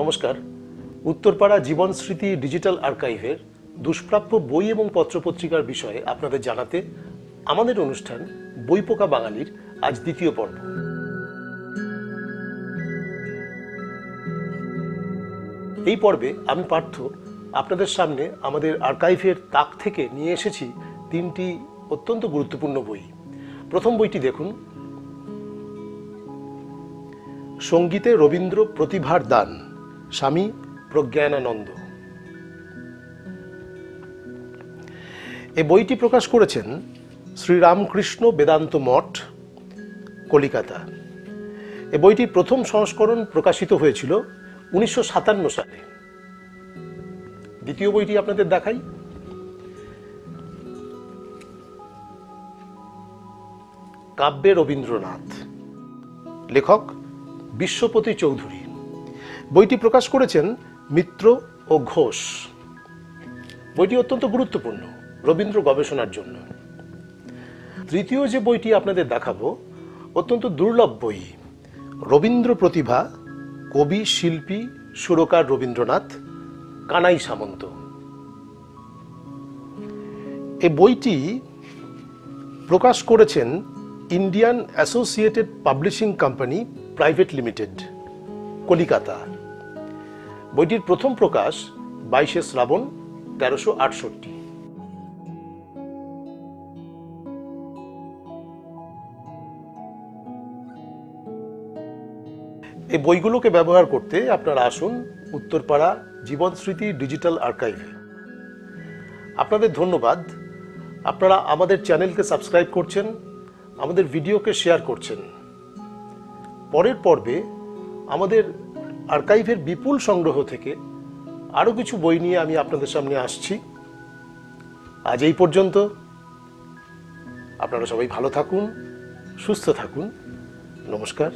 নমস্কার। উত্তরপাড়া জীবন স্মৃতি ডিজিটাল আর্কাইভের দুষ্প্রাপ্য বই এবং পত্রপত্রিকার বিষয়ে আপনাদের জানাতে আমাদের অনুষ্ঠান বইপোকা বাঙালির আজ দ্বিতীয় পর্ব। এই পর্বে আমি পার্থ, আপনাদের সামনে আমাদের আর্কাইভের তাক থেকে নিয়ে এসেছি তিনটি অত্যন্ত গুরুত্বপূর্ণ বই। প্রথম বইটি দেখুন। সঙ্গীতে রবীন্দ্র প্রতিভার দান। স্বামী প্রজ্ঞানানন্দ। এই বইটি প্রকাশ করেছেন শ্রীরামকৃষ্ণ বেদান্ত মঠ, কলিকাতা। এ বইটির প্রথম সংস্করণ প্রকাশিত হয়েছিল উনিশশো সাতান্ন সালে। দ্বিতীয় বইটি আপনাদের দেখাই। কাব্যে রবীন্দ্রনাথ। লেখক বিশ্বপতি চৌধুরী। বইটি প্রকাশ করেছেন মিত্র ও ঘোষ। বইটি অত্যন্ত গুরুত্বপূর্ণ, রবীন্দ্র গবেষণার জন্য। তৃতীয় যে বইটি আপনাদের দেখাবো, অত্যন্ত দুর্লভ বই, রবীন্দ্র প্রতিভা, কবি, শিল্পী, সুরকার রবীন্দ্রনাথ, কানাই সামন্ত। এ বইটি প্রকাশ করেছেন Indian associated publishing company private limited, Calcutta. বইটির প্রথম প্রকাশ বাইশে শ্রাবণ তেরোশো আটষট্টি। এই বইগুলোকে ব্যবহার করতে আপনারা আসুন উত্তরপাড়া জীবন স্মৃতি ডিজিটাল আর্কাইভে। আপনাদের ধন্যবাদ। আপনারা আমাদের চ্যানেলকে সাবস্ক্রাইব করছেন, আমাদের ভিডিওকে শেয়ার করছেন। পরের পর্বে আমাদের আর্কাইভের বিপুল সংগ্রহ থেকে আরও কিছু বই নিয়ে আমি আপনাদের সামনে আসছি। আজ এই পর্যন্ত। আপনারা সবাই ভালো থাকুন, সুস্থ থাকুন। নমস্কার।